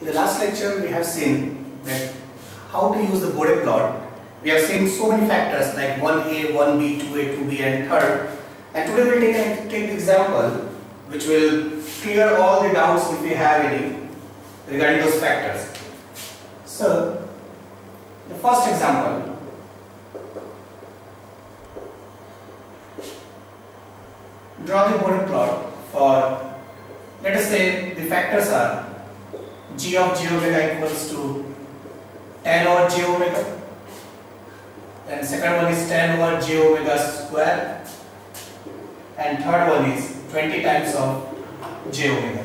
In the last lecture, we have seen that how to use the Bode plot. We have seen so many factors like 1a, 1b, 2a, 2b and third. And today we'll take an take example which will clear all the doubts if we have any regarding those factors. So, the first example. Draw the Bode plot for, let us say the factors are g of j omega equals to tan over j omega. Then second one is tan over j omega square. And third one is 20 times of j omega.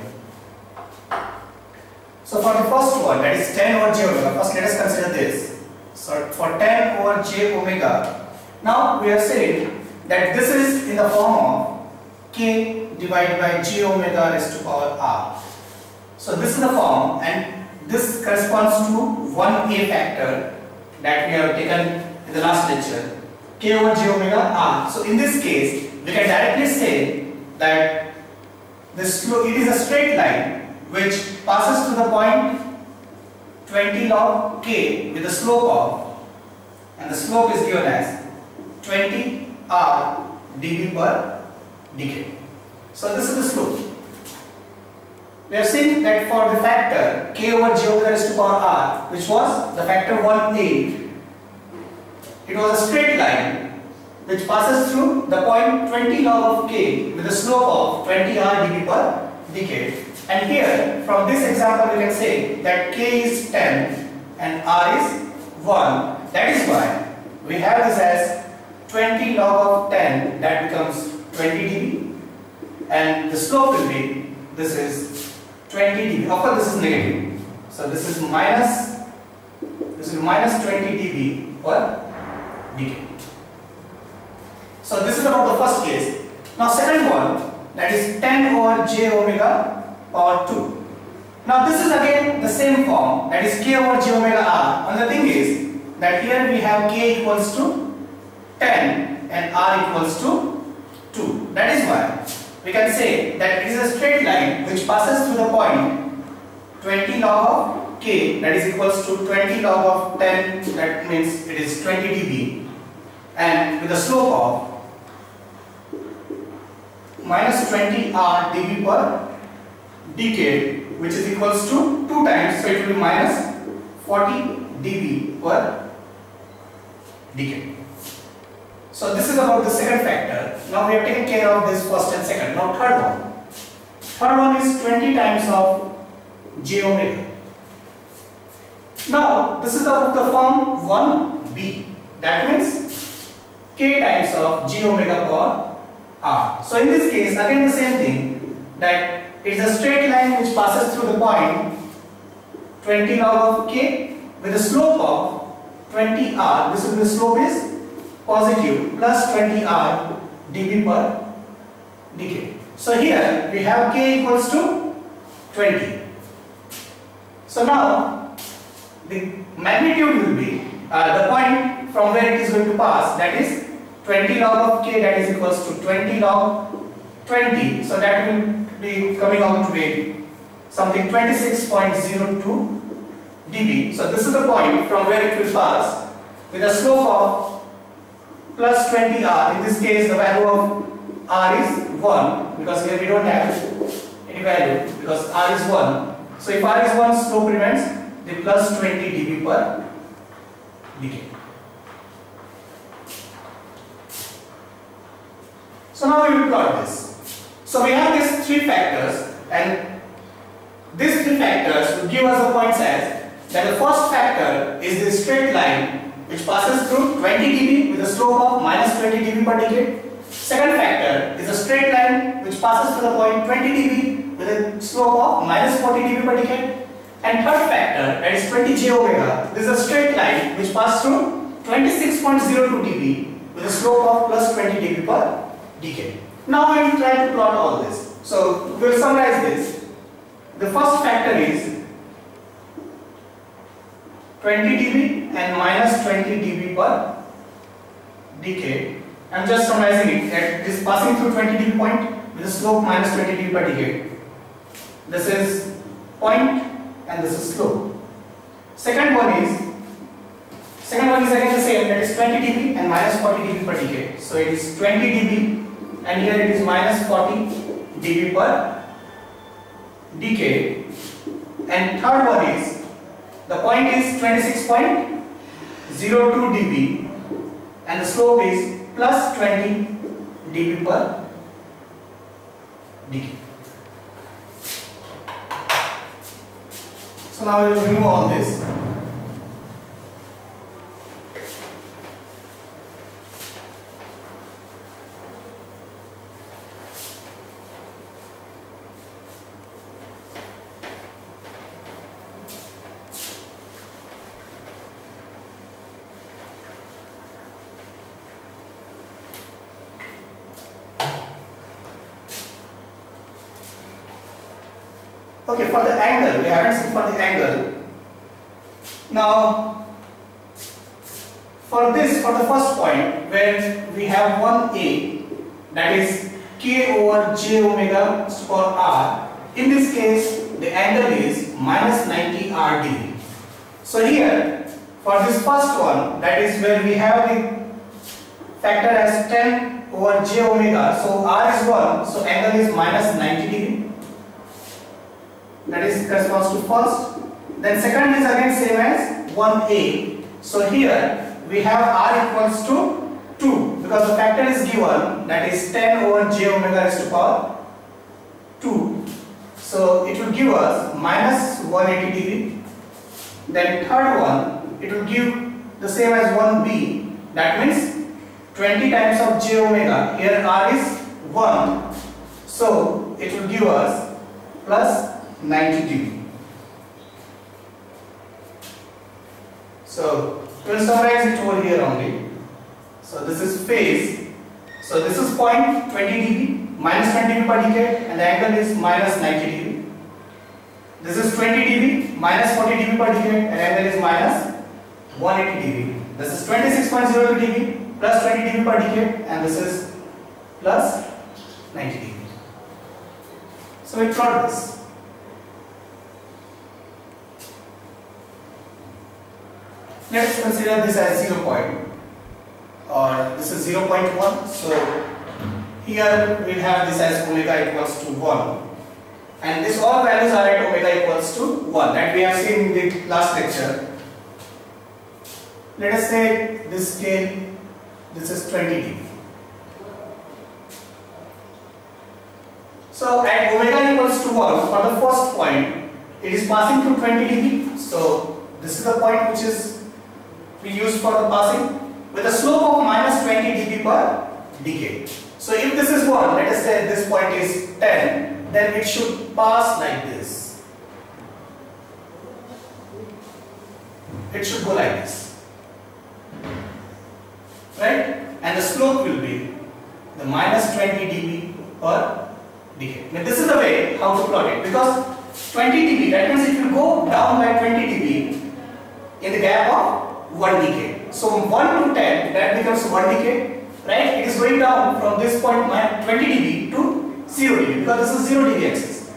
So for the first one, that is tan over j omega, first let us consider this. So for tan over j omega, now we are saying that this is in the form of k divided by j omega raised to power r. So this is the form and this corresponds to 1a factor that we have taken in the last lecture k over j omega r. So in this case we can directly say that the slope it is a straight line which passes to the point 20 log k with a slope of and the slope is given as 20 r dB per decade. So this is the slope. We have seen that for the factor k over j raised to power r, which was the factor 1a, it was a straight line which passes through the point 20 log of k with a slope of 20 r dB per decade. And here, from this example, we can say that k is 10 and r is 1. That is why we have this as 20 log of 10, that becomes 20 dB, and the slope will be this is 20 dB. Of course, this is negative. So this is minus this is minus 20 dB per decade. So this is about the first case. Now second one that is 10 over j omega power 2. Now this is again the same form that is k over j omega r and the thing is that here we have k equals to 10 and r equals to 2. That is why we can say that it is a straight line which passes through the point 20 log of k that is equals to 20 log of 10 that means it is 20 dB and with a slope of minus 20 r dB per decade which is equals to 2 times so it will be minus 40 dB per decade. So this is about the second factor. Now we have taken care of this first and second. Now third one. Third one is 20 times of j omega. Now this is of the form 1b. That means k times of j omega per r. So in this case again the same thing that it is a straight line which passes through the point 20 log of k with a slope of 20 r. This is the slope is positive plus 20 r dB per decade. So here we have k equals to 20. So now the magnitude will be uh, the point from where it is going to pass that is 20 log of k that is equals to 20 log 20. So that will be coming out to be something 26.02 dB. So this is the point from where it will pass with a slope of plus 20 r. In this case, the value of r is 1 because here we don't have any value because r is 1. So if r is 1, slope remains the plus 20 dB per decade. So now we will plot this. So we have these three factors and these three factors will give us the points as that the first factor is the straight line which passes through 20 dB with a slope of minus 20 dB per decade. Second factor is a straight line which passes through the point 20 dB with a slope of minus 40 dB per decade. And third factor that is 20 j omega. This is a straight line which passes through 26.02 dB with a slope of plus 20 dB per decade. Now we will try to plot all this. So we will summarize this. The first factor is 20 dB and minus 20 dB per decade. I am just summarizing it that this passing through 20 dB point with a slope minus 20 dB per decade. This is point and this is slope. Second one is second one is again the same that is 20 dB and minus 40 dB per decade. So it is 20 dB and here it is minus 40 dB per decade. And third one is the point is 26.02 dB and the slope is plus 20 dB per decade. So now we will remove all this. Okay, for the angle, we haven't seen for the angle. Now, for this, for the first point, where we have one A, that is k over j omega for r. In this case, the angle is minus 90 r degree. So here, first one, that is where we have the factor as 10 over j omega. So r is 1, so angle is minus 90 degree that is corresponds to first. Then second is again same as 1a. So here we have r equals to 2 because the factor is given that is 10 over j omega raised to power 2. So it will give us minus 180 degree. Then third one it will give the same as 1b that means 20 times of j omega here r is 1 so it will give us plus 90 degree. So we will summarize it over here only. So this is phase. So this is point 20 dB minus 20 dB per decade and the angle is minus 90 dB. This is 20 dB minus 40 dB per decade and angle is minus 180 dB. This is 26.02 dB plus 20 dB per decade and this is plus 90 dB. So we plot this. Let's consider this as 0 point or this is 0 0.1. So here we'll have this as omega equals to 1 and this all values are at omega equals to 1 that we have seen in the last lecture. Let us say this scale this is 20 dB. So at omega equals to 1 for the first point it is passing through 20 dB. So this is the point which is we use for the passing with a slope of minus 20 dB per decade. So if this is 1, let us say this point is 10, then it should pass like this. It should go like this. Right? And the slope will be the minus 20 dB per decade. Now this is the way how to plot it because 20 dB, that means it will go down by 20 dB in the gap of 1 decade. So 1 to 10 that becomes 1 decade, right? It is going down from this point 20 dB to 0 dB because this is 0 dB axis.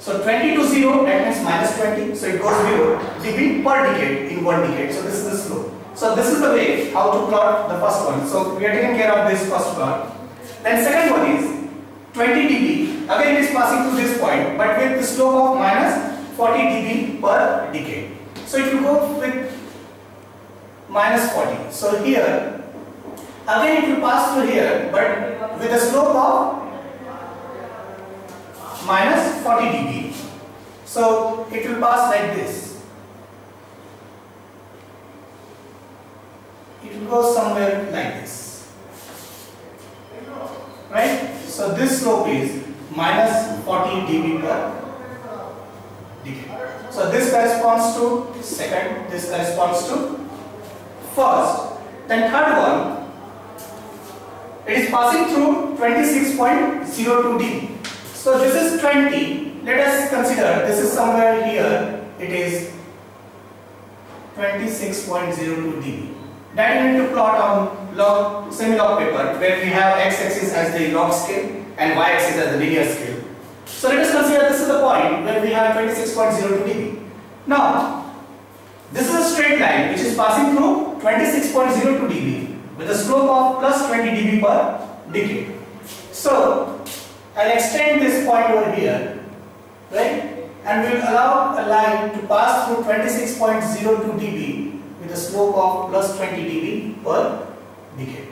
So 20 to 0 that means minus 20 so it goes 0 dB per decade in 1 decade. So this is the slope. So this is the way how to plot the first one. So we are taking care of this first plot. Then second one is 20 dB again it is passing through this point but with the slope of minus 40 dB per decade. So if you go with minus 40. So here, again it will pass through here, but with a slope of minus 40 dB. So it will pass like this. It will go somewhere like this. Right? So this slope is minus 40 dB per decade. So this corresponds to second, this corresponds to first. Then third one, it is passing through 26.02 dB. So this is 20. Let us consider this is somewhere here. It is 26.02 dB. That you need to plot on log semi-log paper where we have x-axis as the log scale and y-axis as the linear scale. So let us consider this is the point where we have 26.02 dB. Now, this is a straight line which is passing through 26.02 dB with a slope of plus 20 dB per decade. So, I'll extend this point over here, right? And we'll allow a line to pass through 26.02 dB with a slope of plus 20 dB per decade.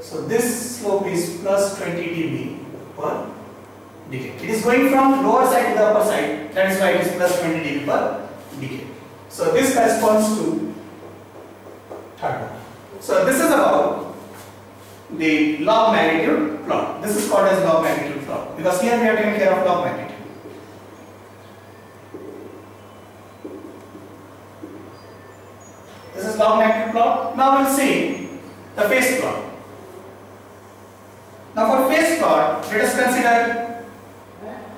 So, this slope is plus 20 dB per decade. It is going from lower side to the upper side, that is why it is plus 20 dB per decade. So, this corresponds to third one. So, this is about the log magnitude plot. This is called as log magnitude plot because here we are taking care of log magnitude. Is plot. Now we'll see the phase plot. Now for phase plot, let us consider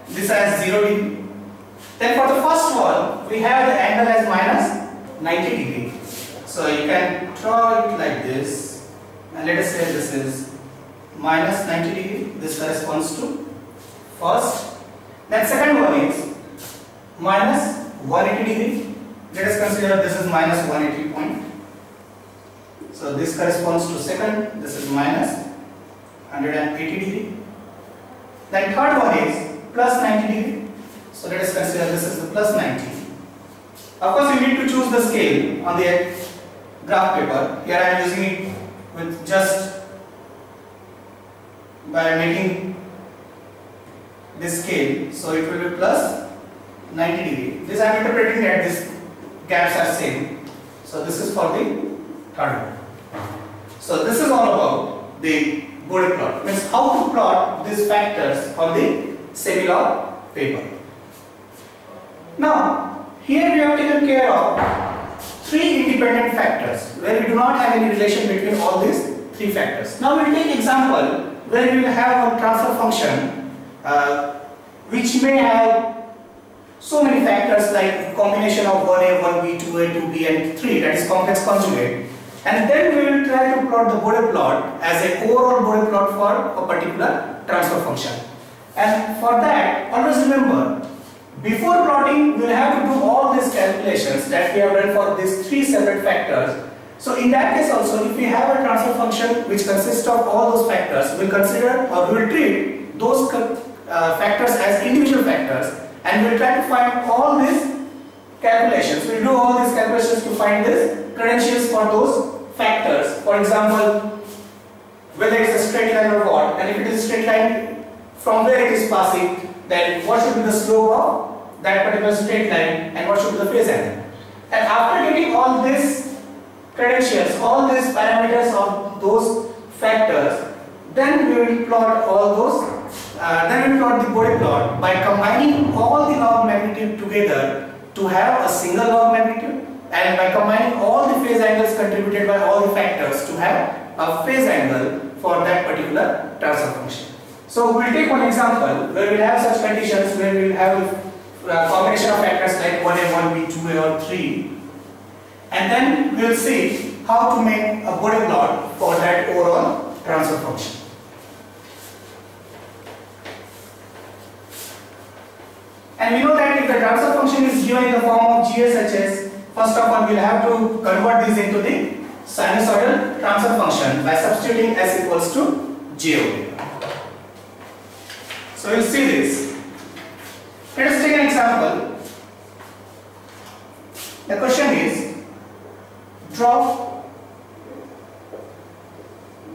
this as 0 degree. Then for the first one, we have the angle as minus 90 degree. So you can draw it like this and let us say this is minus 90 degree this corresponds to first then second one is minus 180 degree let us consider this is minus 180 point. So this corresponds to second this is minus 180 degree. Then third one is plus 90 degree. So let us consider this is the plus 90 of course you need to choose the scale on the graph paper. Here I am using it with just by making this scale. So it will be plus 90 degree. This I am interpreting at these gaps are same. So this is for the third one so this is all about the Bode plot. Means how to plot these factors on the semi-log paper. Now here we have taken care of three independent factors where we do not have any relation between all these three factors. Now we will take example where we will have a transfer function uh, which may have so many factors like combination of 1a, 1b, 2a, 2b and 3 that is complex conjugate and then we will try to plot the Bode plot as a overall Bode plot for a particular transfer function. And for that always remember before plotting, we will have to do all these calculations that we have done for these three separate factors. So in that case also, if we have a transfer function which consists of all those factors, we will consider or we will treat those uh, factors as individual factors and we will try to find all these calculations. We will do all these calculations to find these credentials for those factors. For example, whether it's a straight line or what, and if it is a straight line, from where it is passing, then what should be the slope of that particular straight line and what should be the phase angle. And after getting all these credentials, all these parameters of those factors, then we will plot all those, uh, then we plot the Bode plot by combining all the log magnitude together to have a single log magnitude and by combining all the phase angles contributed by all the factors to have a phase angle for that particular transfer function. So we'll take one example where we'll have such conditions where we'll have a combination of factors like 1a, 1b, 2a or 3 and then we'll see how to make a Bode plot for that overall transfer function. And we know that if the transfer function is given in the form of GSHS, first of all we'll have to convert this into the sinusoidal transfer function by substituting s equals to j. So we'll see this. Let us take an example. The question is draw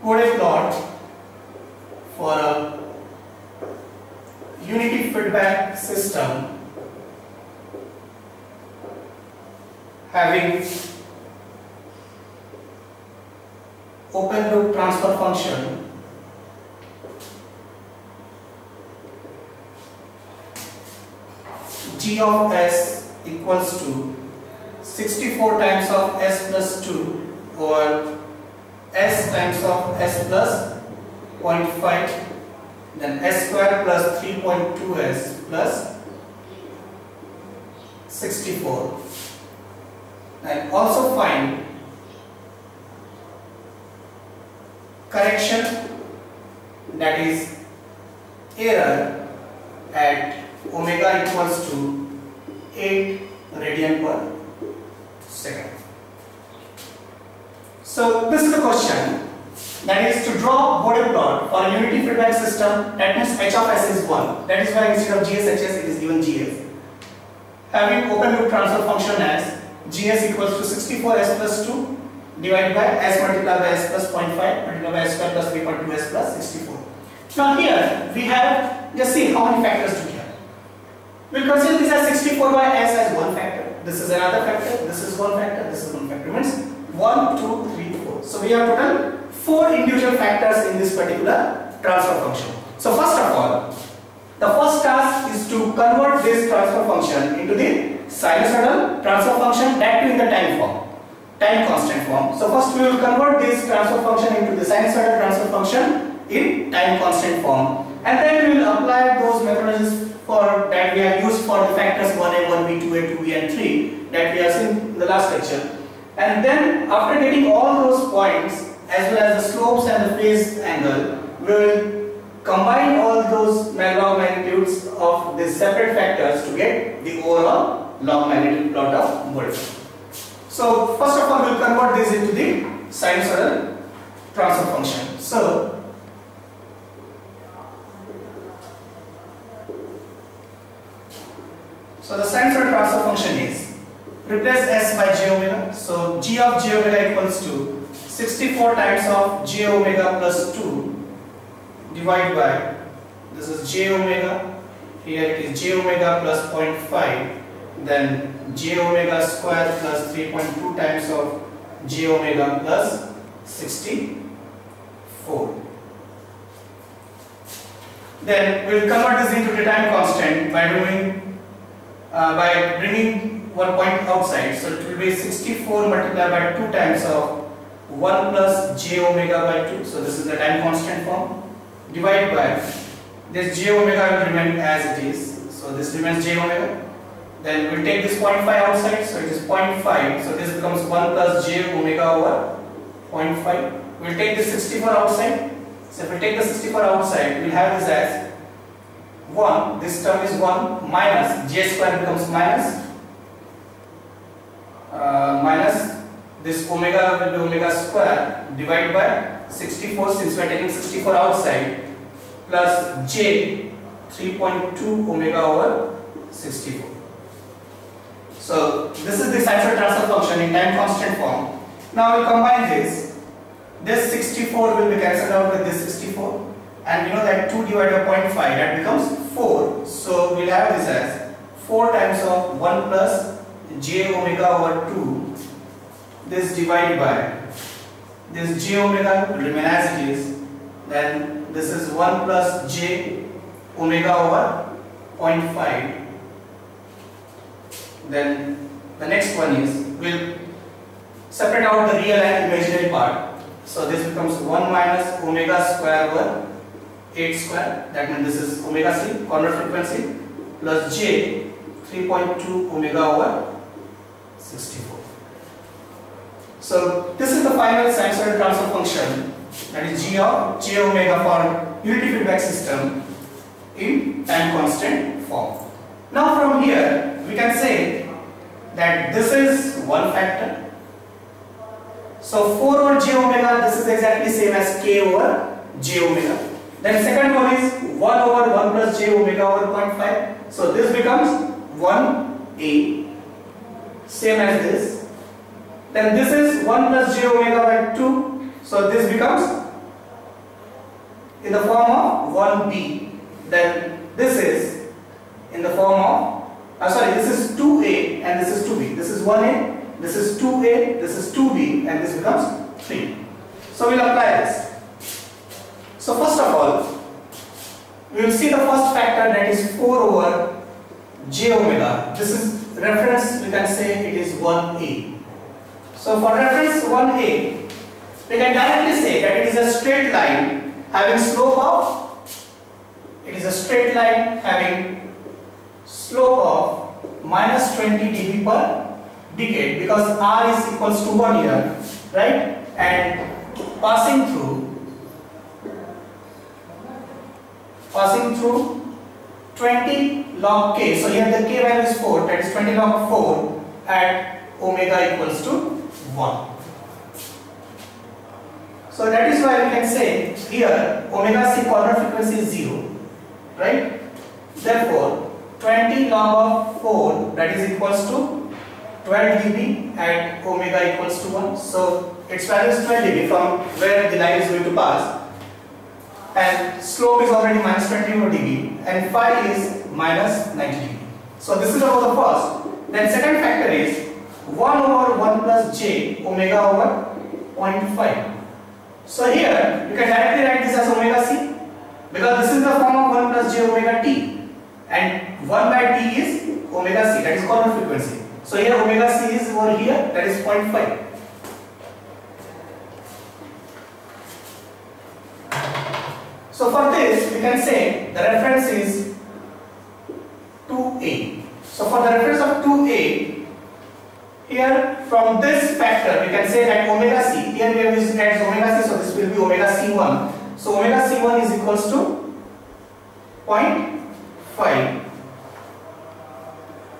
Bode plot for a unity feedback system having open loop transfer function g of s equals to 64 times of s plus 2 over s times of s plus 0.5 then s square plus 3.2s plus 64 and also find correction that is error at omega equals to 8 radian per second. So this is the question that is to draw Bode plot for a unity feedback system that means h of s is 1 that is why instead of GSHS it is given GS. Having open loop transfer function as GS equals to 64s plus 2 divided by s multiplied by s plus 0.5 multiplied by s square plus 3.2 s plus 64. Now here we have just see how many factors do we have. We'll consider this as 64 by s as one factor. This is another factor. This is one factor. This is one factor. Means 1, 2, 3, 4. So we have total four individual factors in this particular transfer function. So first of all, the first task is to convert this transfer function into the sinusoidal transfer function that in the time form, time constant form. So first we will convert this transfer function into the sinusoidal transfer function in time constant form and then we will apply those methodologies for that we have used for the factors 1a, 1b, 2a, 2b and 3 that we have seen in the last lecture. And then after getting all those points as well as the slopes and the phase angle, we will combine all those log magnitudes of the separate factors to get the overall log magnitude plot of Bode. So first of all we will convert this into the sinusoidal transfer function. So So the sinusoidal transfer function is replace s by j omega. So g of j omega equals to 64 times of j omega plus 2 divided by this is j omega here it is j omega plus 0.5 then j omega square plus 3.2 times of j omega plus 64 then we will convert this into the time constant by doing uh, by bringing one point outside. So it will be 64 multiplied by 2 times of 1 plus j omega by 2 so this is the time constant form divided by this j omega will remain as it is. So this remains j omega. Then we'll take this 0.5 outside. So it is 0.5 so this becomes 1 plus j omega over 0.5 we'll take this 64 outside. So if we take the 64 outside we'll have this as 1 this term is 1 minus j square becomes minus uh, minus this omega will be omega square divided by 64 since we are taking 64 outside plus j 3.2 omega over 64. So this is the transfer function in time constant form. Now we combine this. This 64 will be cancelled out with this 64 and you know that 2 divided by 0.5 that becomes 4. So we'll have this as 4 times of 1 plus j omega over 2 this divided by this j omega will remain as it is then this is 1 plus j omega over 0.5 then the next one is we'll separate out the real and imaginary part. So this becomes 1 minus omega square over 8 square. That means this is omega c corner frequency plus j 3.2 omega over 64 so this is the final transfer function that is g of j omega for unity feedback system in time constant form. Now from here we can say that this is one factor. So 4 over j omega this is exactly same as k over j omega. Then second one is 1 over 1 plus j omega over 0.5. So this becomes 1a same as this then this is 1 plus j omega by 2. So this becomes in the form of 1b. Then this is in the form of, uh, sorry, this is 2a and this is 2b. This is 1a, this is 2a, this is 2b and this becomes 3. So we'll apply this. So first of all, we will see the first factor that is 4 over j omega. This is reference, we can say it is 1a. So for reference 1a, we can directly say that it is a straight line having slope of, it is a straight line having slope of minus 20 dB per decade because r is equals to 1 year, right? And passing through, passing through 20 log k. So here the k value is 4, that is 20 log 4 at omega equals to 1. So that is why we can say here omega c corner frequency is 0, right? Therefore, 20 log of 4 that is equals to 12 dB at omega equals to 1. So its value is 12 dB from where the line is going to pass and slope is already minus 20 dB and phi is minus 90 dB. So this is about the first. Then second factor is 1 over 1 plus j omega over 0.5. So here you can directly write this as omega c because this is the form of 1 plus j omega t and 1 by t is omega c that is corner frequency. So here omega c is over here that is 0.5. So for this we can say the reference is 2a. So for the reference of 2a here from this factor we can say that omega c here we have used as omega c so this will be omega c1. So omega c1 is equals to 0.5.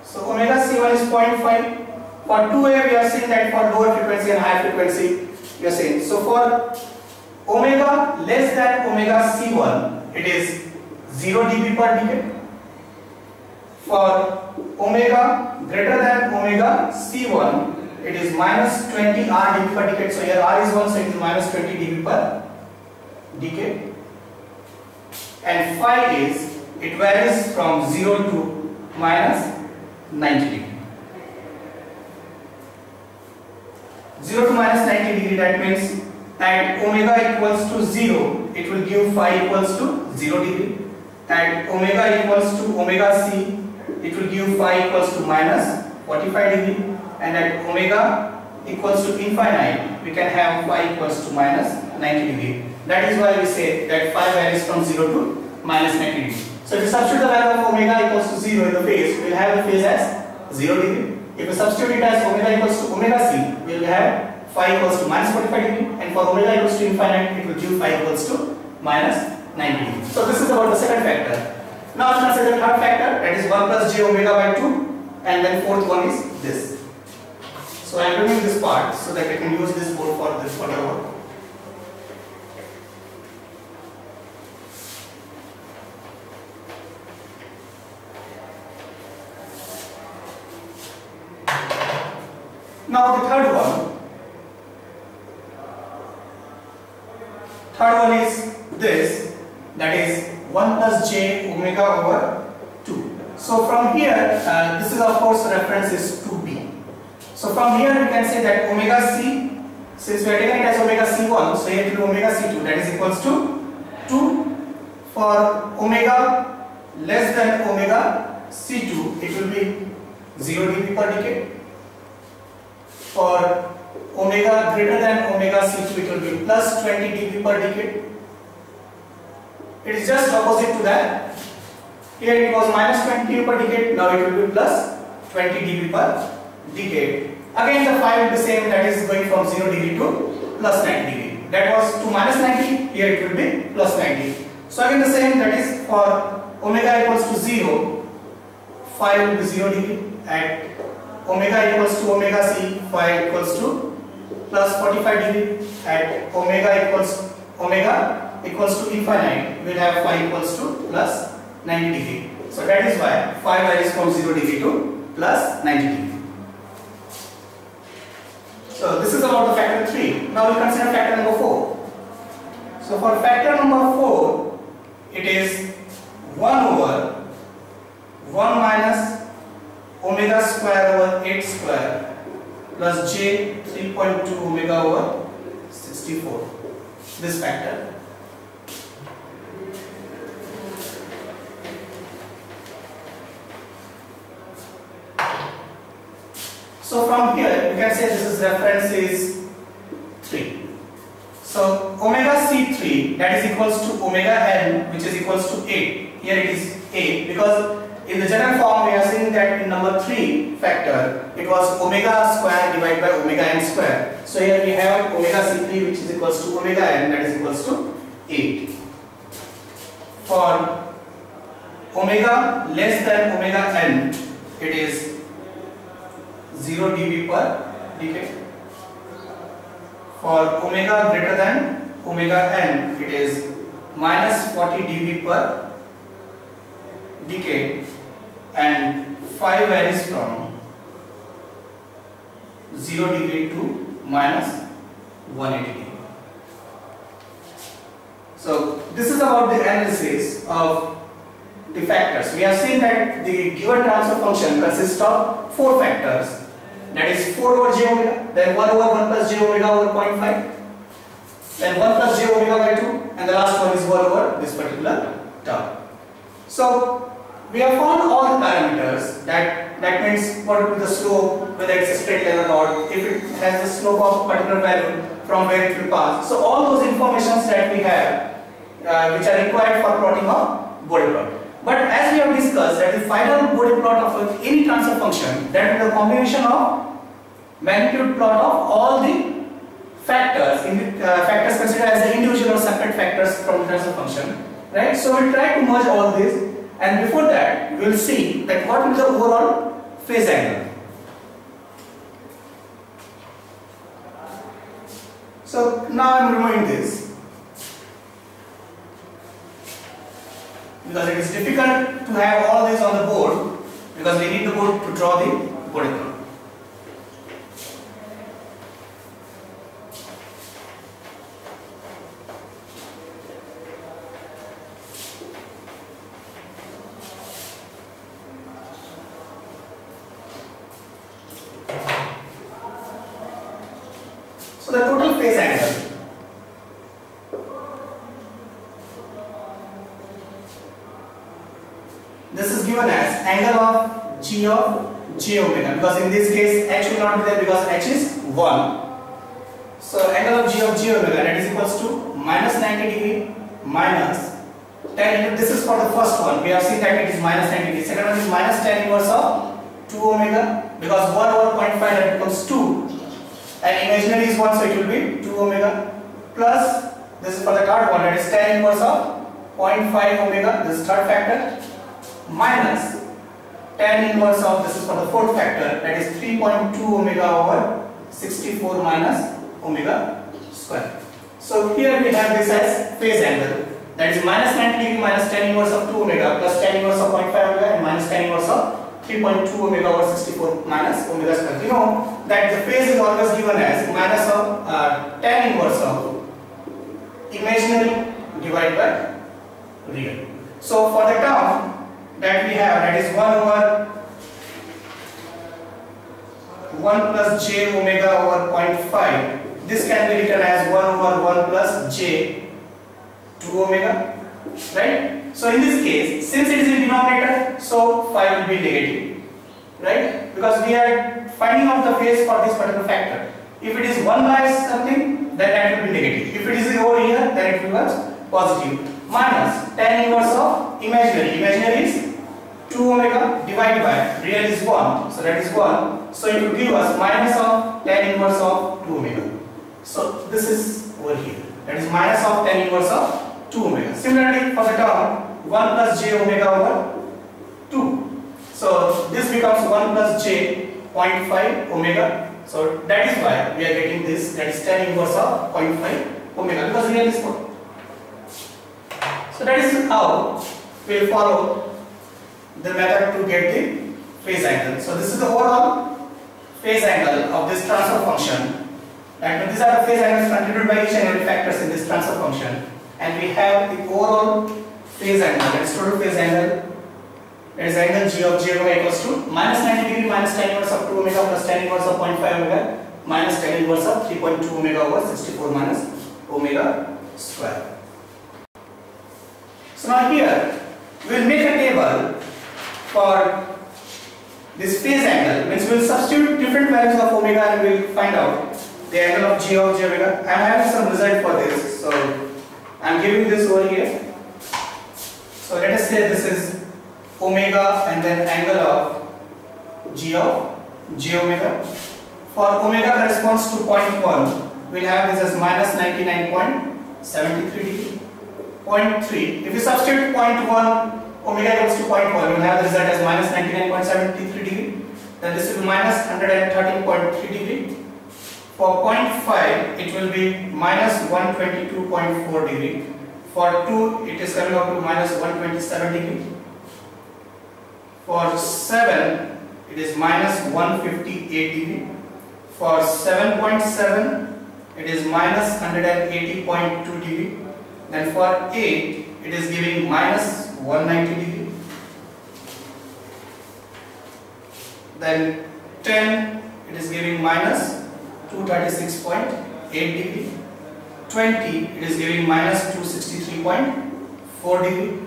So omega c1 is 0.5. For 2a we are saying that for lower frequency and higher frequency we are saying. So for omega less than omega c1 it is 0 dB per decade for omega greater than omega c1 it is minus 20 r dB per decade. So here r is 1 so it is minus 20 dB per decade. And phi is it varies from 0 to minus 90 degree 0 to minus 90 degree that means at omega equals to 0 it will give phi equals to 0 degree at omega equals to omega c it will give phi equals to minus 45 degree and at omega equals to infinite we can have phi equals to minus 90 degree that is why we say that phi varies from 0 to minus 90 degree so if we substitute the value of omega equals to 0 in the phase we will have the phase as 0 degree if we substitute it as omega equals to omega c we will have phi equals to minus 45 degree and for omega equals to infinite it will give phi equals to minus 90 degree. So this is about the second factor. Now let's consider the third factor that is 1 plus j omega by 2 and then fourth one is this. So I am doing this part so that I can use this board for this further work. Now the third one Third one is this, that is 1 plus j omega over 2. So from here, uh, this is of course reference is 2b. So from here we can say that omega c, since we are taking it as omega c1, so here it will be omega c2, that is equals to 2. For omega less than omega c2, it will be 0 dB per decade. For omega greater than omega c2 it will be plus 20 dB per decade. It is just opposite to that. Here it was minus 20 dB per decade, now it will be plus 20 dB per decade. Again the phi will be same that is going from 0 degree to plus 90 degree. That was to minus 90, here it will be plus 90. So again the same that is for omega equals to 0, phi will be 0 degree at omega equals to omega c, phi equals to plus 45 degree at omega equals omega equals to infinite. We will have phi equals to plus 90 degree. So that is why phi varies from 0 degree to plus 90 degree. So this is about the factor 3 now we consider factor number 4 so for factor number 4 it is 1 over 1 minus omega square over 8 square plus j 3.2 omega over 64 this factor so from here you can say this is reference is 3 so omega c3 that is equals to omega n which is equals to 8 here it is 8 because in the general form, we are seeing that in number 3 factor, it was omega square divided by omega n square. So here we have omega c3 which is equals to omega n that is equals to 8. For omega less than omega n, it is 0 dB per decade. For omega greater than omega n, it is minus 40 dB per decade and phi varies from 0 degree to minus 180 degree. So this is about the analysis of the factors. We have seen that the given transfer function consists of four factors. That is 4 over j omega, then 1 over 1 plus j omega over 0.5, then 1 plus j omega by 2, and the last one is 1 over this particular term. So we have found all the parameters that that means what will be the slope, whether it's a straight line or not, if it has a slope of a particular value from where it will pass. So all those informations that we have uh, which are required for plotting a Bode plot. But as we have discussed that the final Bode plot of any transfer function that is a combination of magnitude plot of all the factors in the, uh, factors considered as individual or separate factors from the transfer function right? So we'll try to merge all this and before that we will see that what is the overall phase angle. So now i'm removing this. Because it is difficult to have all this on the board because we need the board to draw the Bode plot So phase angle this is given as angle of g of j omega because in this case h will not be there because h is 1 so angle of g of j omega that is equals to minus 90 degree minus 10 this is for the first one. We have seen that it is minus 90 degree. Second one is minus tan inverse of 2 omega because 1 over 0.5 that becomes 2 and imaginary is 1 so it will be 2 omega plus this is for the third one that is tan inverse of 0.5 omega this is third factor minus tan inverse of this is for the fourth factor that is 3.2 omega over 64 minus omega square. So here we have this as phase angle that is minus 90 degree minus tan inverse of 2 omega plus tan inverse of 0.5 omega and minus tan inverse of 3.2 omega over 64 minus omega square. You know that the phase is always given as minus of uh, tan inverse of imaginary divided by real. So for the term that we have that is 1 over 1 plus j omega over 0.5 this can be written as 1 over 1 plus j 2 omega right? So in this case since it is in denominator so phi will be negative right? Because we are finding out the phase for this particular factor. If it is 1 by something then that will be negative. If it is over here then it becomes positive. Minus tan inverse of imaginary. Imaginary is 2 omega divided by real is 1 so that is 1 so it will give us minus of tan inverse of 2 omega. So this is over here. That is minus of tan inverse of 2 omega similarly for the term 1 plus j omega over 2 so this becomes 1 plus j 0.5 omega so that is why we are getting this that is inverse of 0.5 omega because real is 1 so that is how we will follow the method to get the phase angle. So this is the overall phase angle of this transfer function. And these are the phase angles contributed by each and every factors in this transfer function. And we have the overall phase angle, total phase angle. That is angle g of j omega equals to minus 90 degree minus tan inverse of 2 omega plus tan inverse of 0.5 omega minus tan inverse of 3.2 omega over 64 minus omega square. So now here we will make a table for this phase angle means we will substitute different values of omega and we will find out the angle of g of j omega. I having some result for this so I am giving this over here. So let us say this is omega and then angle of g of j omega. For omega corresponds to 0.1 we will have this as minus 99.73 degree. 0.3 if you substitute 0.1 omega equals to 0.1, you have the result as minus 99.73 degree. Then this will be minus 113.3 degree. For 0.5, it will be minus 122.4 degree. For 2, it is coming up to minus 127 degree. For 7, it is minus 158 degree. For 7.7, it is minus 180.2 degree. Then for 8, it is giving minus 190 degree. Then 10, it is giving minus 236.8 degree. 20, it is giving minus 263.4 degree.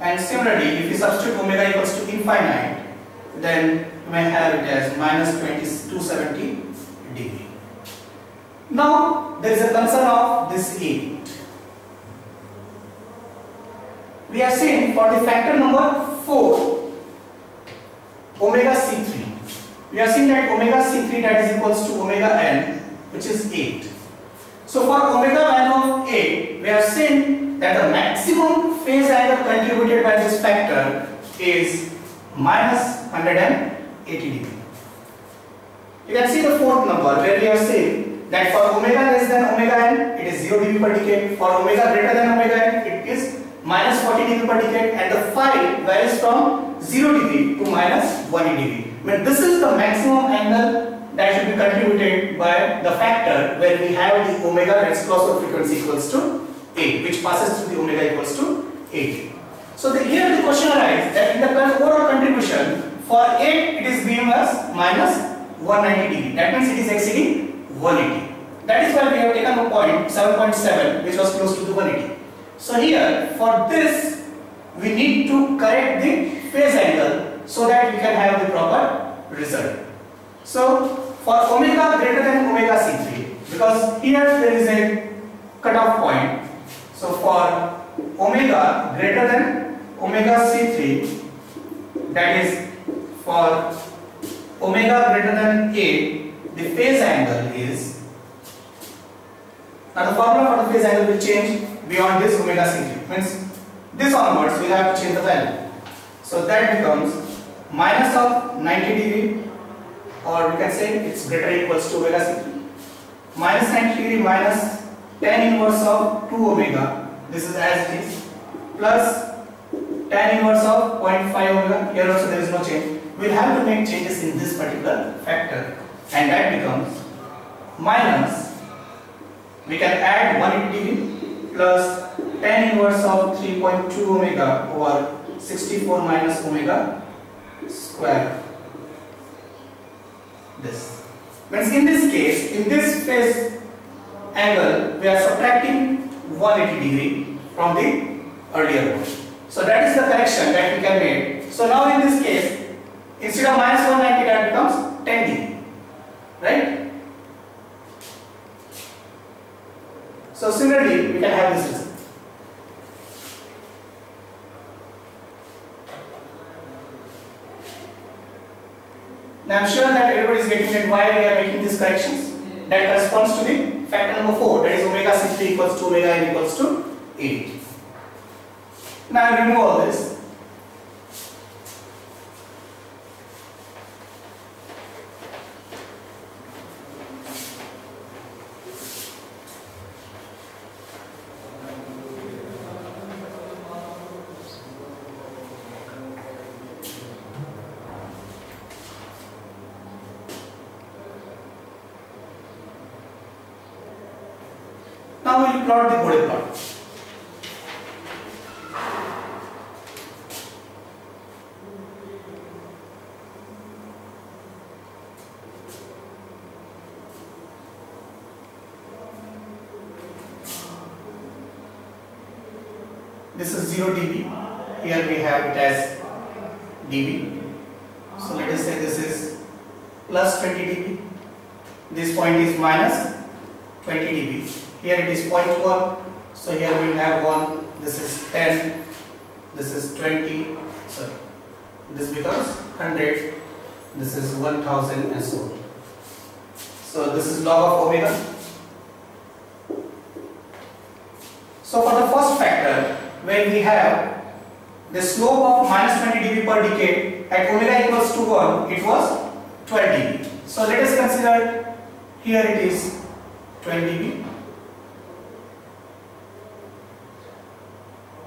And similarly, if you substitute omega equals to infinite, then you may have it as minus 20, 270 degree. Now, there is a concern of this 8. We have seen for the factor number 4, omega C3. We have seen that omega C3 that is equals to omega n, which is 8. So for omega value of 8, we have seen that the maximum phase angle contributed by this factor is minus 180 degree. You can see the fourth number where we have seen that for omega less than omega n, it is 0 degree per decade. For omega greater than omega n, it is minus 40 degree per decade and the phi varies from 0 degree to minus 1 degree. Mean, this is the maximum angle that should be contributed by the factor where we have the omega that's crossover frequency equals to 8 which passes through the omega equals to 8. So the, here the question arises that in the overall contribution for 8 it is giving us minus 190 degree that means it is exceeding 180. That is why we have taken a point 7.7 which was close to the 180. So here for this we need to correct the phase angle so that we can have the proper result. So for omega greater than omega C3 because here there is a cutoff point. So for omega greater than omega C3 that is for omega greater than 8 the phase angle is now the formula for the phase angle will change beyond this omega C3 means this onwards we have to change the value. So that becomes minus of 90 degree or we can say it's greater equals to c3 minus 90 degree minus tan inverse of 2 omega this is as it is plus tan inverse of 0.5 omega here also there is no change. We'll have to make changes in this particular factor and that becomes minus we can add 180 degree plus tan inverse of 3.2 omega over 64 minus omega square this. Means in this case, in this phase angle, we are subtracting 180 degree from the earlier one. So that is the correction that we can make. So now in this case, instead of minus 190, that becomes 10 degree. Right? So similarly, we can have this result. Now I'm sure that everybody is getting it why we are making these corrections. That corresponds to the factor number 4 that is omega c3 equals to omega n equals to 8. Now remove all this. Now we will plot the Bode plot. This is 0 dB. Here we have it as dB. So let us say this is plus 20 dB. This point is minus 20 dB. Here it is 0.1. So here we have 1. This is 10. This is 20. So this becomes 100. This is 1000 and so on. So this is log of omega. So for the first factor, when we have the slope of minus 20 dB per decade at omega equals to 1 it was 12 dB. So let us consider here it is 12 dB.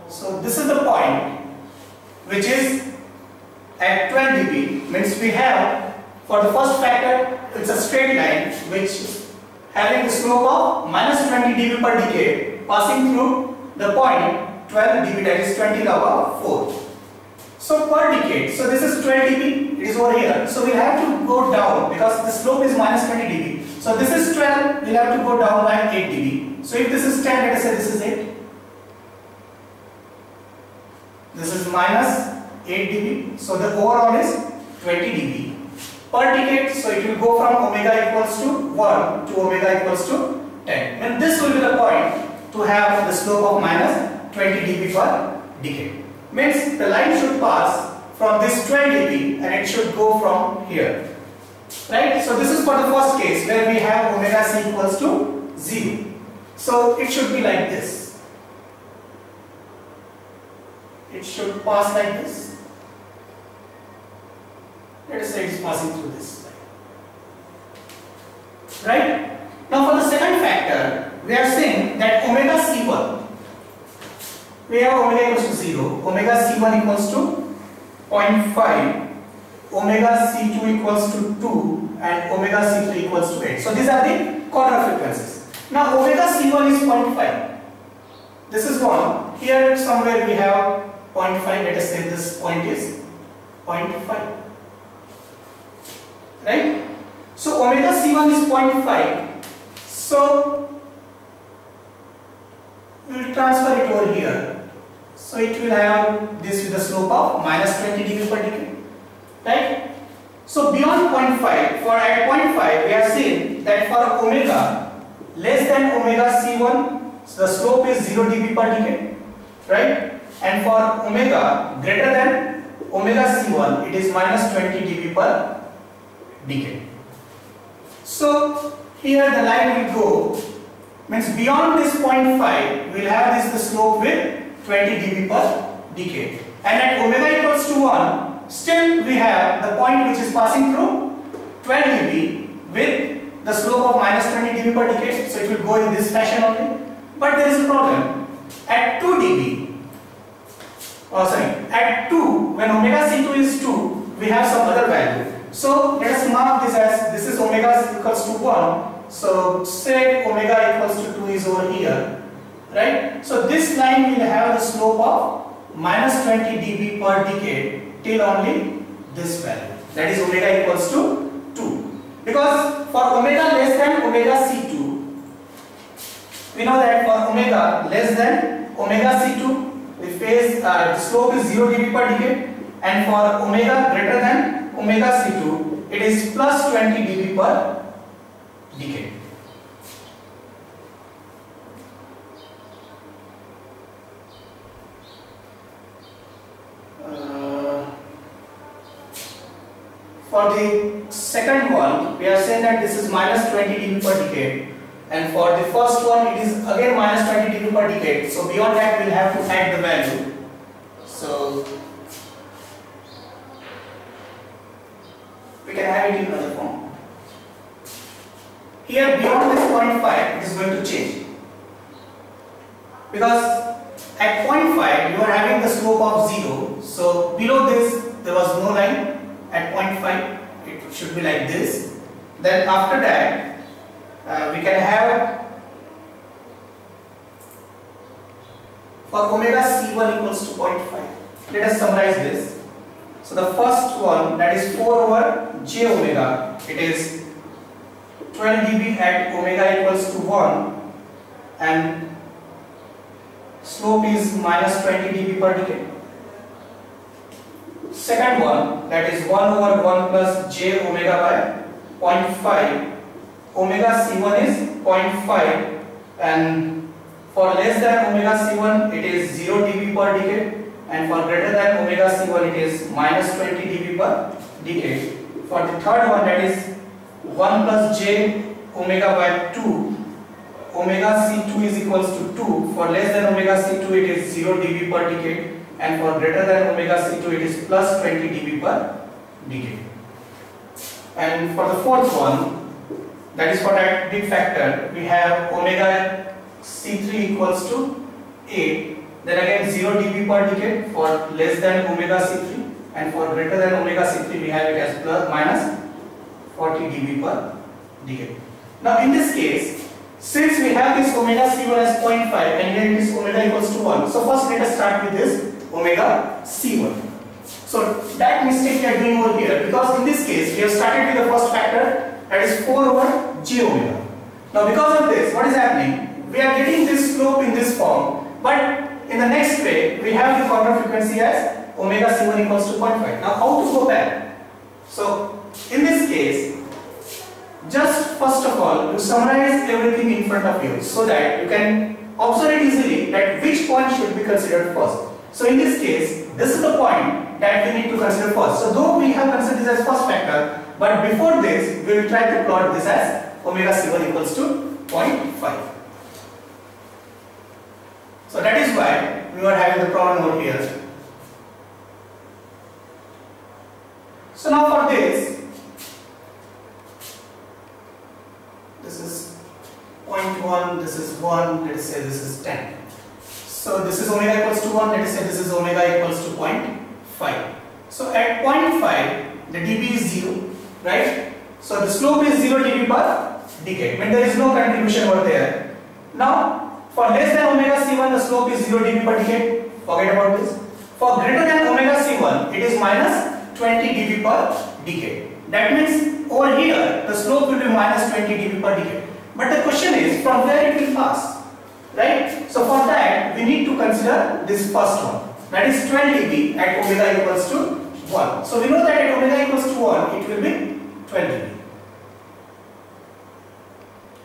So this is the point which is at 12 dB means we have for the first factor it's a straight line which having the slope of minus 20 dB per decade passing through the point 12 dB that is 20 over 4. So per decade, so this is 12 dB, it is over here. So we have to go down because the slope is minus 20 dB. So this is 12, we'll have to go down by 8 dB. So if this is 10, let us say this is 8. This is minus 8 dB. So the overall is 20 dB per decade. So it will go from omega equals to 1 to omega equals to 10. And this will be the point to have the slope of minus 20 dB per decade. Means the line should pass from this 12 dB and it should go from here. Right? So this is for the first case where we have omega c equals to 0. So it should be like this. It should pass like this. Let us say it is passing through this. Right? Now for the second factor, we are saying that omega c1 we have omega equals to 0, omega c1 equals to 0.5, omega c2 equals to 2 and omega c3 equals to 8. So these are the corner frequencies. Now omega c1 is 0.5. This is 1. Here somewhere we have 0.5. Let us say this point is 0.5. Right? So omega c1 is 0.5. So we will transfer it over here. So it will have this with a slope of minus 20 dB per decade. Right? So beyond 0.5, for at 0.5 we have seen that for omega less than omega c1, so the slope is 0 dB per decade. Right? And for omega greater than omega c1, it is minus 20 dB per decade. So here the line will go means beyond this 0.5 we will have this the slope with 20 dB per decade. And at omega equals to 1, still we have the point which is passing through 12 dB with the slope of minus 20 dB per decade. So it will go in this fashion only. But there is a problem. At 2 dB, oh sorry, at 2, when omega C2 is 2, we have some other value. So let us mark this as this is omega equals to 1. So say omega equals to 2 is over here right? So this line will have the slope of minus 20 dB per decade till only this value that is omega equals to 2 because for omega less than omega c2 we know that for omega less than omega c2 the phase uh, slope is 0 dB per decade and for omega greater than omega c2 it is plus 20 dB per decade uh, For the second one, we are saying that this is minus 20 dB per decade. And for the first one, it is again minus 20 dB per decade. So beyond that, we'll have to add the value. So we can have it in another form. Here, beyond this 0.5, it is going to change. Because at 0.5, you are having the slope of 0. So below this, there was no line at 0.5 it should be like this then after that uh, we can have for omega c1 equals to 0.5 let us summarize this so the first one that is 4 over j omega. It is 12 dB at omega equals to 1 and slope is minus 20 dB per decade. Second one that is 1 over 1 plus j omega by 0.5. Omega c1 is 0.5 and for less than omega c1 it is 0 dB per decade and for greater than omega c1 it is minus 20 dB per decade. For the third one that is 1 plus j omega by 2 omega c2 is equals to 2 for less than omega c2 it is 0 dB per decade and for greater than omega C2 it is plus 20 dB per decade. And for the fourth one, that is for that big factor, we have omega C3 equals to 8, then again 0 dB per decade for less than omega C3 and for greater than omega C3 we have it as plus minus 40 dB per decade. Now in this case, since we have this omega C1 as 0.5 and here it is omega equals to 1, so first let us start with this omega C1. So that mistake we are doing over here because in this case we have started with the first factor that is 4 over j omega. Now because of this what is happening? We are getting this slope in this form but in the next way we have the corner frequency as omega c1 equals to 0.5. Now how to go back? So in this case just first of all you summarize everything in front of you so that you can observe it easily that which point should be considered first. So in this case, this is the point that we need to consider first. So though we have considered this as first factor, but before this, we will try to plot this as omega c1 equals to 0.5. So that is why we are having the problem over here. So now for this, this is 0.1, this is 1, let us say this is 10. So this is omega equals to 1, let us say this is omega equals to 0.5. So at 0.5, the dB is 0, right? So the slope is 0 dB per decade, when there is no contribution over there. Now, for less than omega c1, the slope is 0 dB per decade, forget about this. For greater than omega c1, it is minus 20 dB per decade. That means over here, the slope will be minus 20 dB per decade. But the question is, from where it will pass? right? So for that we need to consider this first one that is 12 dB at omega equals to 1. So we know that at omega equals to 1 it will be 12 dB.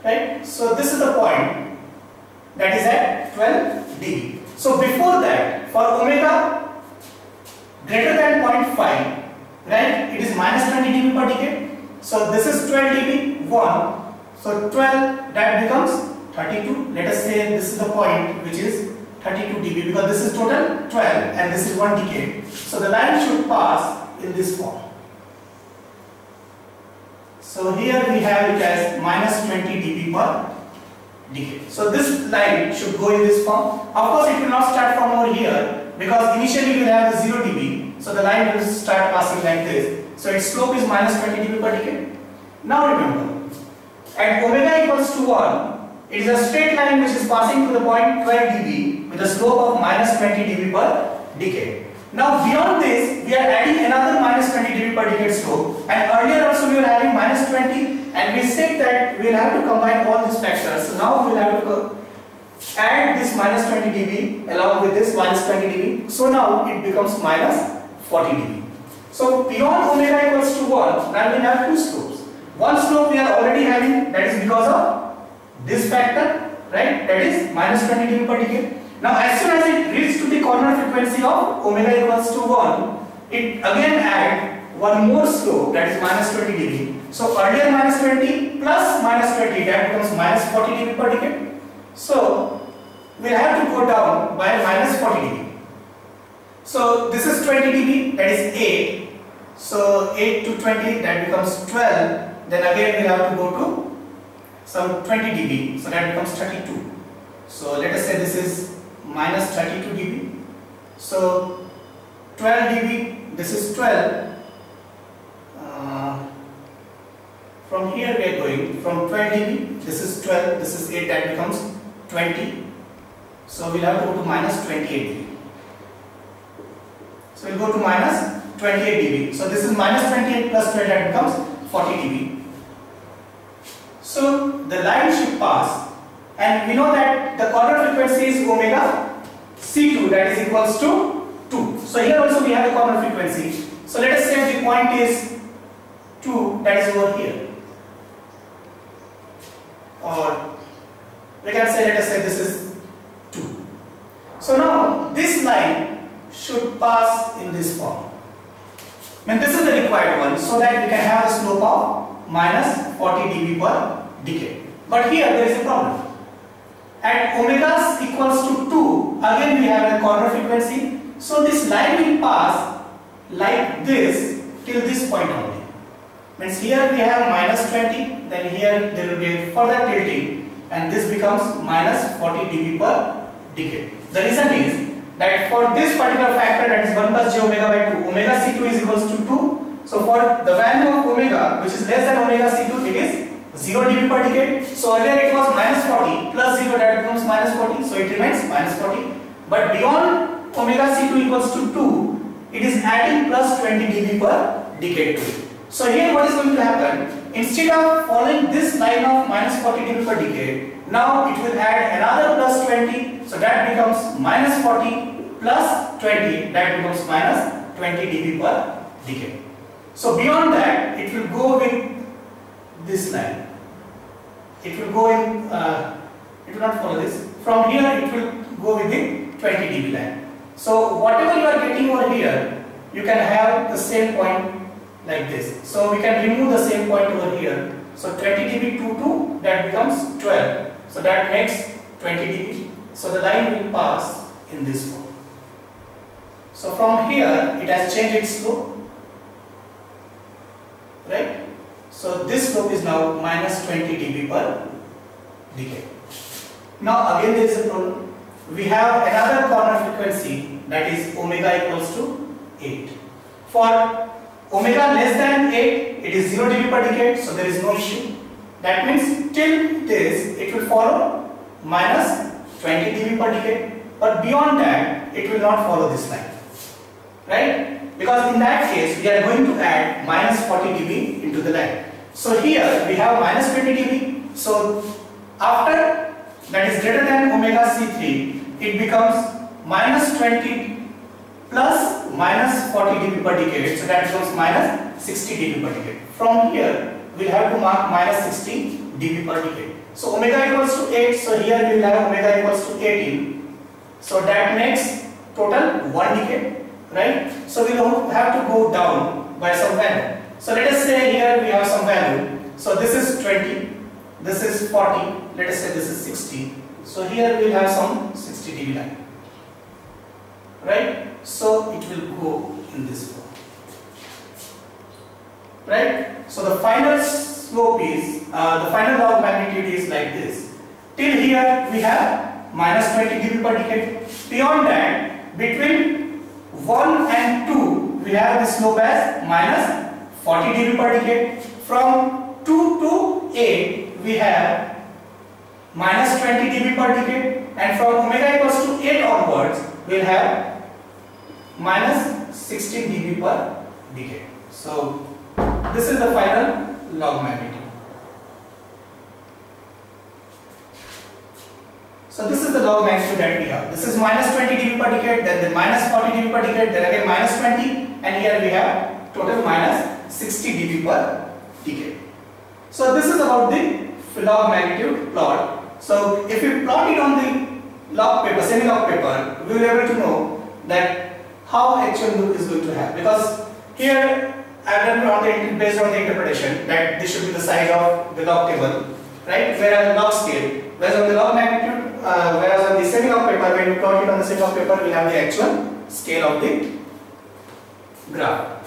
Right? So this is the point that is at 12 dB. So before that for omega greater than 0.5 right it is minus 20 dB per decade. So this is 12 dB 1. So 12 that becomes 32 let us say this is the point which is 32 dB because this is total 12 and this is one decade so the line should pass in this form so here we have it as minus 20 dB per decade so this line should go in this form. Of course it will not start from over here because initially we will have the 0 dB. So the line will start passing like this. So its slope is minus 20 dB per decade. Now remember at omega equals to 1 it is a straight line which is passing to the point 12 dB with a slope of minus 20 dB per decade. Now beyond this, we are adding another minus 20 dB per decade slope. And earlier also we were having minus 20 and we said that we will have to combine all these factors. So now we will have to add this minus 20 dB along with this minus 20 dB. So now it becomes minus 40 dB. So beyond omega equals to 1, now we have two slopes. One slope we are already having that is because of this factor, right, that is minus 20 dB per decade. Now as soon as it reaches to the corner frequency of omega equals to 1, it again add one more slope that is minus 20 dB. So earlier minus 20 plus minus 20 that becomes minus 40 dB per decade. So we'll have to go down by minus 40 dB. So this is 20 dB that is 8. So 8 to 20 that becomes 12. Then again we'll have to go to some 20 dB, so that becomes 32. So let us say this is minus 32 dB. So 12 dB, this is 12. Uh, from here we are going from 12 dB, this is 12, this is 8, that becomes 20. So we'll have to go to minus 28 dB. So we'll go to minus 28 dB. So this is minus 28 plus 12, that becomes 40 dB. So the line should pass and we know that the corner frequency is omega C2 that is equals to 2. So here also we have the corner frequency. So let us say the point is 2 that is over here. Or we can say let us say this is 2. So now this line should pass in this form. And this is the required one so that we can have a slope of minus 40 dB per decay. But here there is a problem. At omega equals to 2, again we have a corner frequency So this line will pass like this till this point only. Means here we have minus 20, then here there will be further tilting and this becomes minus 40 dB per decade. The reason is that for this particular factor that is 1 plus j omega by 2, omega c2 is equals to 2. So for the value of omega which is less than omega c2 it is 0 dB per decade. So earlier it was minus 40 plus 0 that becomes minus 40. So it remains minus 40. But beyond omega c2 equals to 2, it is adding plus 20 dB per decade to it. So here what is going to happen? Instead of following this line of minus 40 dB per decade, now it will add another plus 20. So that becomes minus 40 plus 20. That becomes minus 20 dB per decade. So beyond that, it will go with this line it will go in, uh, it will not follow this. From here it will go with the 20 dB line. So whatever you are getting over here, you can have the same point like this. So we can remove the same point over here. So 20 dB to 2, that becomes 12. So that makes 20 dB. So the line will pass in this form. So from here, it has changed its slope. Right? So this slope is now minus 20 dB per decade. Now again there is a problem. We have another corner frequency that is omega equals to 8. For omega less than 8, it is 0 dB per decade, so there is no issue. That means till this, it will follow minus 20 dB per decade. But beyond that, it will not follow this line. Right? Because in that case, we are going to add minus 40 dB into the line. So here we have minus 20 dB. So after that is greater than omega C3, it becomes minus 20 plus minus 40 dB per decade. So that becomes minus 60 dB per decade. From here, we'll have to mark minus 60 dB per decade. So omega equals to 8. So here we will have omega equals to 18. So that makes total 1 decade right? So we will have to go down by some value. So let us say here we have some value. So this is 20, this is 40, let us say this is 60. So here we will have some 60 dB line, right? So it will go in this form, right? So the final slope is, uh, the final magnitude is like this. Till here we have minus 20 dB per decade. Beyond that, between 1 and 2 we have the slope as minus 40 dB per decade. From 2 to 8 we have minus 20 dB per decade and from omega equals to 8 onwards we will have minus 16 dB per decade. So this is the final log magnitude. So this is the log magnitude that we have. This is minus 20 dB per decade, then the minus 40 dB per decade, then again minus 20, and here we have total minus 60 dB per decade. So this is about the log magnitude plot. So if we plot it on the log paper, semi-log paper, we will be able to know that how actual loop is going to have. Because here I have done on the, based on the interpretation that this should be the size of the log table, right? Whereas the log scale, whereas on the log magnitude uh, whereas on the semi-log paper, when you plot it on the semi-log paper, we have the actual scale of the graph.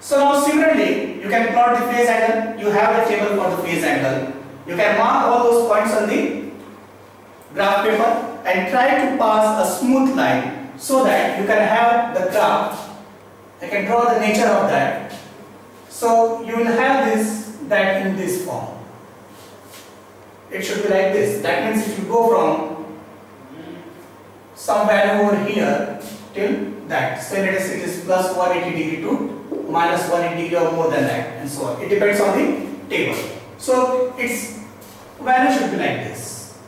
So now similarly, you can plot the phase angle, you have the table for the phase angle. You can mark all those points on the graph paper and try to pass a smooth line so that you can have the graph. I can draw the nature of that. So you will have this, that in this form it should be like this. That means it will go from some value over here till that. Say let us it is plus 180 degree to minus 180 degree or more than that and so on. It depends on the table. So its value should be like this.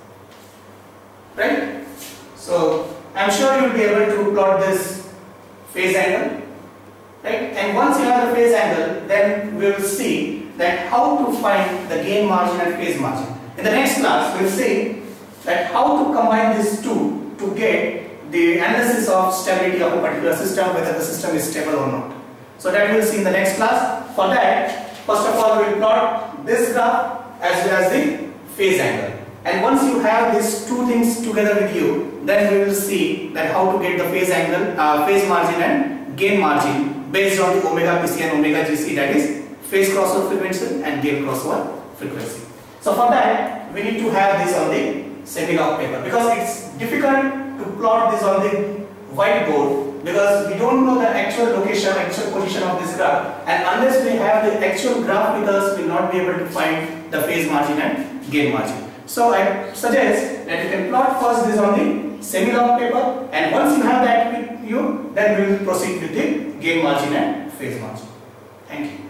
Right? So I am sure you will be able to plot this phase angle. Right? And once you have the phase angle, then we will see that how to find the gain margin and phase margin. In the next class, we will see that how to combine these two to get the analysis of stability of a particular system, whether the system is stable or not. So that we will see in the next class. For that, first of all, we will plot this graph as well as the phase angle. And once you have these two things together with you, then we will see that how to get the phase angle, uh, phase margin and gain margin based on the omega PC and omega GC that is phase crossover frequency and gain crossover frequency. So for that, we need to have this on the semi-log paper because it's difficult to plot this on the whiteboard because we don't know the actual location, actual position of this graph and unless we have the actual graph with us, we will not be able to find the phase margin and gain margin. So I suggest that you can plot first this on the semi-log paper and once you have that with you, then we will proceed with the gain margin and phase margin. Thank you.